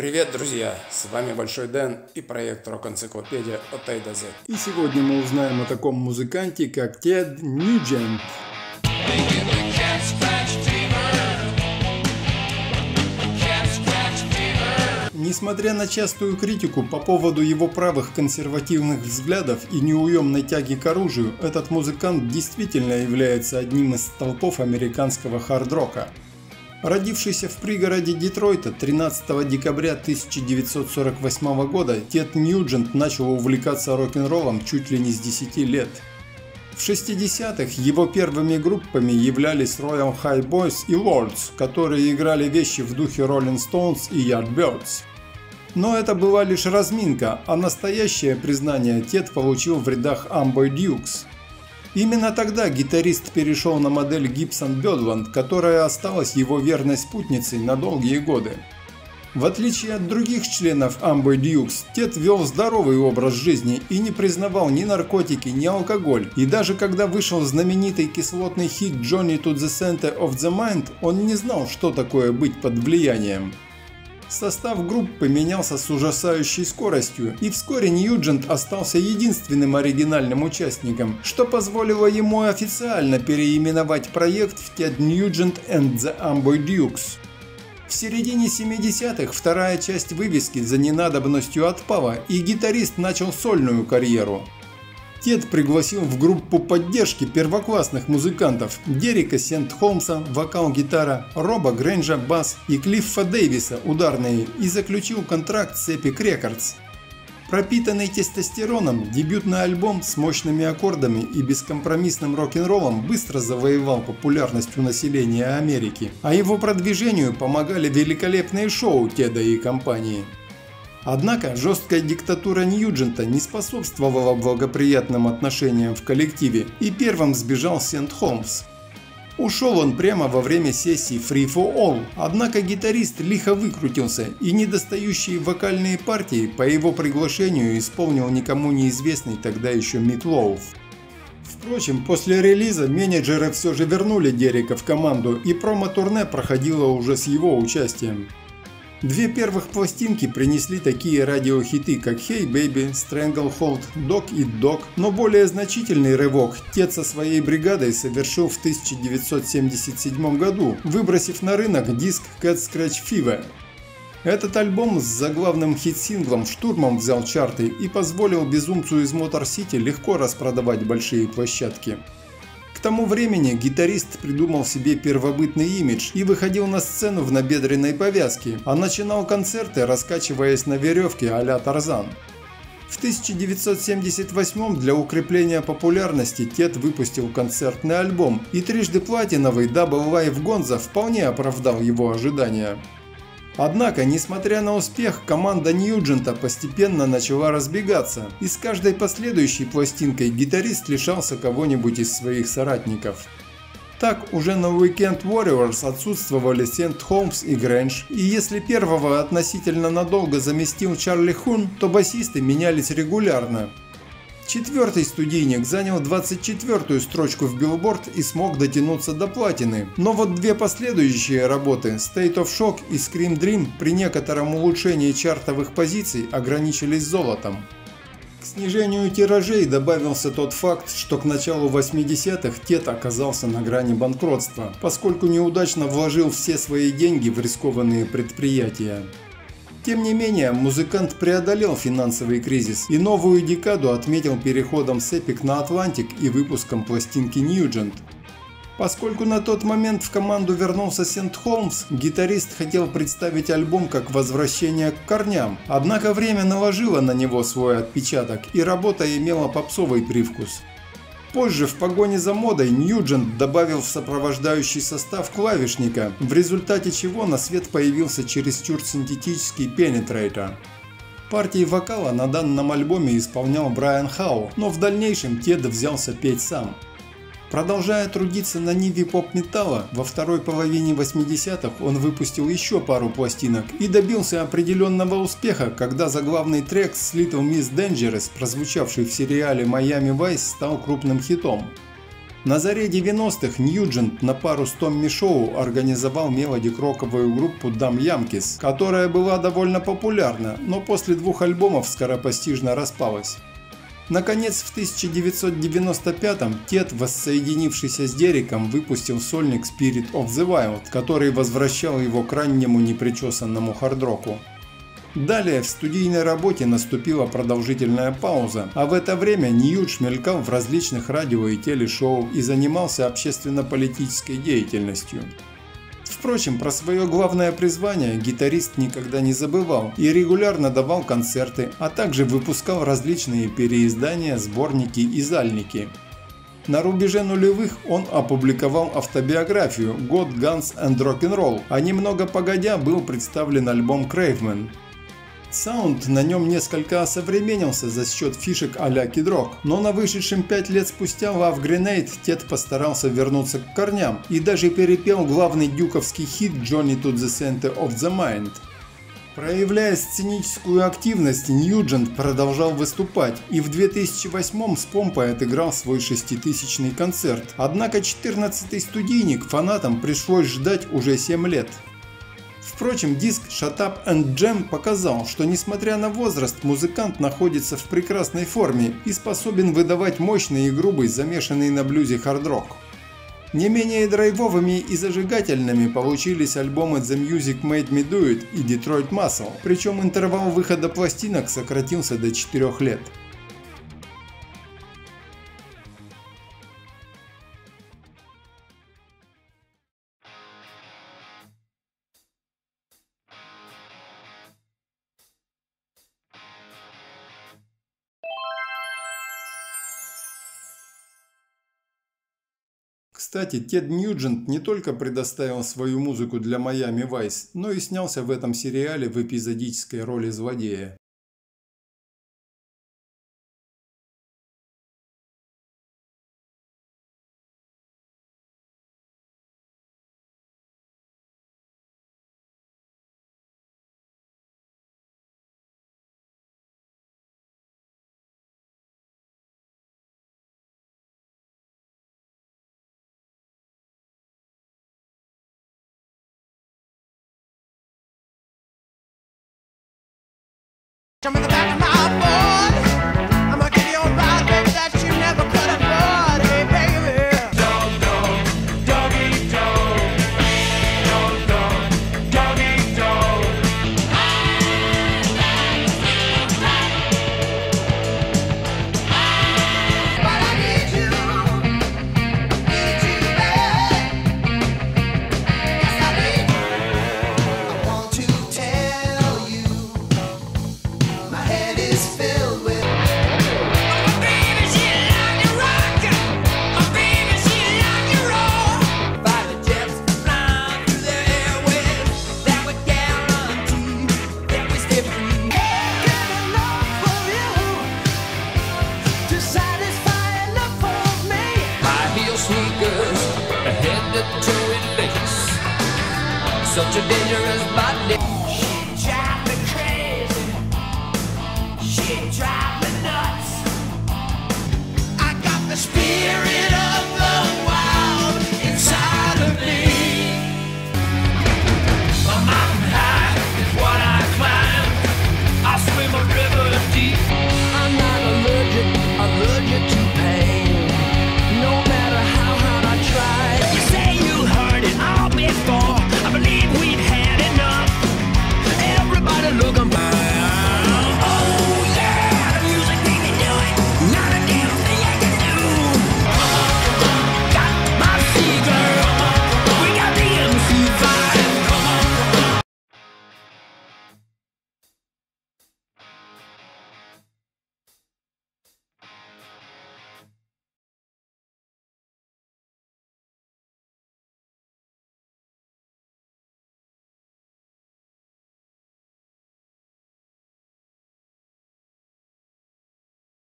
Привет, друзья! С вами Большой Дэн и проект Рок-энциклопедия от A до Z. И сегодня мы узнаем о таком музыканте, как Тед Ньюджент. Несмотря на частую критику по поводу его правых консервативных взглядов и неуемной тяги к оружию, этот музыкант действительно является одним из столпов американского хард-рока. Родившийся в пригороде Детройта 13 декабря 1948 года, Тед Ньюджент начал увлекаться рок-н-роллом чуть ли не с 10 лет. В 60-х его первыми группами являлись Royal High Boys и Lords, которые играли вещи в духе Rolling Stones и Yardbirds. Но это была лишь разминка, а настоящее признание Тед получил в рядах Amboy Dukes. Именно тогда гитарист перешел на модель Gibson Birdland, которая осталась его верной спутницей на долгие годы. В отличие от других членов Amboy Dukes, Тед вел здоровый образ жизни и не признавал ни наркотики, ни алкоголь. И даже когда вышел знаменитый кислотный хит Johnny to the Center of the Mind, он не знал, что такое быть под влиянием. Состав группы менялся с ужасающей скоростью, и вскоре Ньюджент остался единственным оригинальным участником, что позволило ему официально переименовать проект в Ted Nugent and the Amboy Dukes. В середине 70-х вторая часть вывески за ненадобностью отпала, и гитарист начал сольную карьеру. Тед пригласил в группу поддержки первоклассных музыкантов Дерека Сент-Холмса, вокал-гитара, Роба Грэнджа, бас и Клиффа Дэвиса, ударные, и заключил контракт с Epic Records. Пропитанный тестостероном, дебютный альбом с мощными аккордами и бескомпромиссным рок-н-роллом быстро завоевал популярность у населения Америки, а его продвижению помогали великолепные шоу Теда и компании. Однако жесткая диктатура Ньюджента не способствовала благоприятным отношениям в коллективе и первым сбежал Сент Холмс. Ушел он прямо во время сессии Free for All, однако гитарист лихо выкрутился и недостающие вокальные партии по его приглашению исполнил никому неизвестный тогда еще Мит Лоуф. Впрочем, после релиза менеджеры все же вернули Дерека в команду и промо-турне проходило уже с его участием. Две первых пластинки принесли такие радиохиты, как Hey Baby, Stranglehold, Dog Eat Dog, но более значительный рывок Тед со своей бригадой совершил в 1977 году, выбросив на рынок диск Cat Scratch Fever. Этот альбом с заглавным хит-синглом штурмом взял чарты и позволил безумцу из Мотор Сити легко распродавать большие площадки. К тому времени гитарист придумал себе первобытный имидж и выходил на сцену в набедренной повязке, а начинал концерты, раскачиваясь на веревке а-ля Тарзан. В 1978 для укрепления популярности Тед выпустил концертный альбом, и трижды платиновый Double Live Gonza вполне оправдал его ожидания. Однако, несмотря на успех, команда Ньюджента постепенно начала разбегаться, и с каждой последующей пластинкой гитарист лишался кого-нибудь из своих соратников. Так, уже на Weekend Warriors отсутствовали Сент Холмс и Грэндж, и если первого относительно надолго заместил Чарли Хун, то басисты менялись регулярно. Четвертый студийник занял 24-ю строчку в Billboard и смог дотянуться до платины. Но вот две последующие работы State of Shock и Scream Dream при некотором улучшении чартовых позиций ограничились золотом. К снижению тиражей добавился тот факт, что к началу 80-х Тед оказался на грани банкротства, поскольку неудачно вложил все свои деньги в рискованные предприятия. Тем не менее, музыкант преодолел финансовый кризис и новую декаду отметил переходом с Epic на Atlantic и выпуском пластинки Nugent. Поскольку на тот момент в команду вернулся Сент Холмс, гитарист хотел представить альбом как возвращение к корням, однако время наложило на него свой отпечаток и работа имела попсовый привкус. Позже в погоне за модой Ньюджент добавил в сопровождающий состав клавишника, в результате чего на свет появился чересчур синтетический пенетрейтор. Партии вокала на данном альбоме исполнял Брайан Хау, но в дальнейшем Тед взялся петь сам – Продолжая трудиться на ниве поп-металла, во второй половине 80-х он выпустил еще пару пластинок и добился определенного успеха, когда заглавный трек с Little Miss Dangerous, прозвучавший в сериале Miami Vice, стал крупным хитом. На заре 90-х Ньюджент на пару с Томми Шоу организовал мелодик-роковую группу Дам Ямкис, которая была довольно популярна, но после двух альбомов скоропостижно распалась. Наконец, в 1995-м Тед, воссоединившийся с Дереком, выпустил сольник Spirit of the Wild, который возвращал его к раннему непричесанному хардроку. Далее в студийной работе наступила продолжительная пауза, а в это время Ньюдж мелькал в различных радио и телешоу и занимался общественно-политической деятельностью. Впрочем, про свое главное призвание гитарист никогда не забывал и регулярно давал концерты, а также выпускал различные переиздания, сборники и зальники. На рубеже нулевых он опубликовал автобиографию «God, Guns and Rock'n'Roll», а немного погодя был представлен альбом «Craveman». Саунд на нем несколько осовременился за счет фишек а-ля Кидрок, но на вышедшем 5 лет спустя Love Grenade Тед постарался вернуться к корням и даже перепел главный дюковский хит Johnny to the Center of the Mind. Проявляя сценическую активность, Ньюджент продолжал выступать и в 2008 с помпой отыграл свой шеститысячный концерт. Однако 14-й студийник фанатам пришлось ждать уже 7 лет. Впрочем, диск Shut Up and Jam показал, что несмотря на возраст, музыкант находится в прекрасной форме и способен выдавать мощный и грубый, замешанный на блюзе хард-рок. Не менее драйвовыми и зажигательными получились альбомы The Music Made Me Do It и Detroit Muscle, причем интервал выхода пластинок сократился до 4 лет. Кстати, Тед Ньюджент не только предоставил свою музыку для Miami Vice, но и снялся в этом сериале в эпизодической роли злодея. Jump in the back of my sneakers, head to toe in lace. Such a dangerous body.